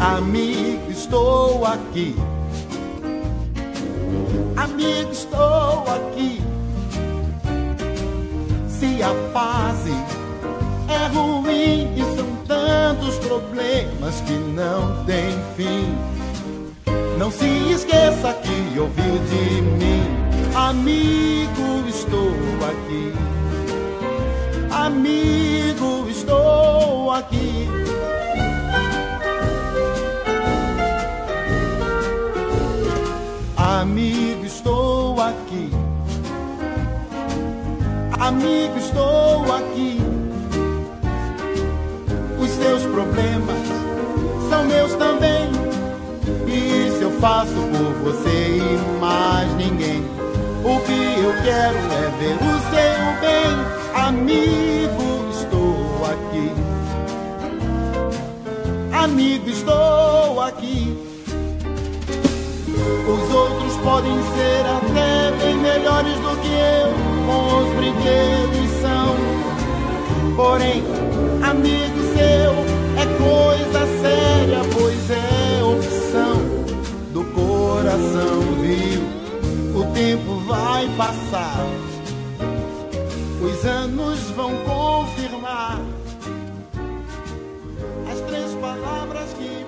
Amigo, estou aqui. Amigo, estou aqui. Se a fase é ruim e são tantos problemas que não tem fim. Não se esqueça que ouviu de mim. Amigo, estou aqui. Amigo, estou aqui. Amigo, estou aqui. Amigo, estou aqui. Os seus problemas são meus também. E isso eu faço por você e mais ninguém. O que eu quero é ver o seu bem. Amigo, estou aqui. Amigo, estou aqui. Porém, amigo seu é coisa séria, pois é opção do coração, viu? O tempo vai passar, os anos vão confirmar as três palavras que